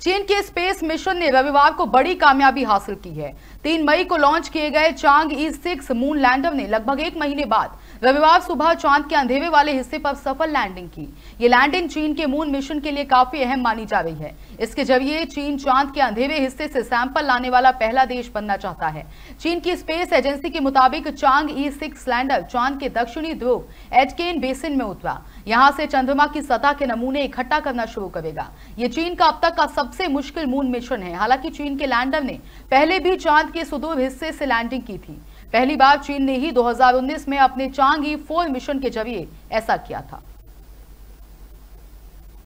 चीन के space mission ने रविवार को बड़ी कामयाबी हासिल की है। तीन मई को लॉन्च किए गए Chang'e six moon lander ने लगभग एक महीने बाद रविवार सुबह चाँद के अंधेरे वाले हिस्से पर सफल लैंडिंग की। ये लैंडिंग चीन के मून मिशन के लिए काफ़ी अहम मानी जा रही है। इसके ज़रिए चीन चाँद के अंधेरे हिस्से से सैंपल लाने वाला पहला देश बनना चाहता है। चीन की स्पेस एजेंसी के मुताबिक चांग ई सिक्स लैंडर चाँद के दक्षिणी ध्रुव एडकेन बेसिन में उतरा। यहाँ से चंद्रमा की सतह के नमूने इकट्ठा करना शुरू करेगा। ये चीन का अब तक का सबसे मुश्किल मून मिशन है। हालाँकि चीन के लैंडर ने पहले भी चाँद के सुदूर हिस्से से लैंडिंग की थी। पहली बार चीन ने ही 2019 में अपने चांग ई फोर मिशन के ज़रिए ऐसा किया था।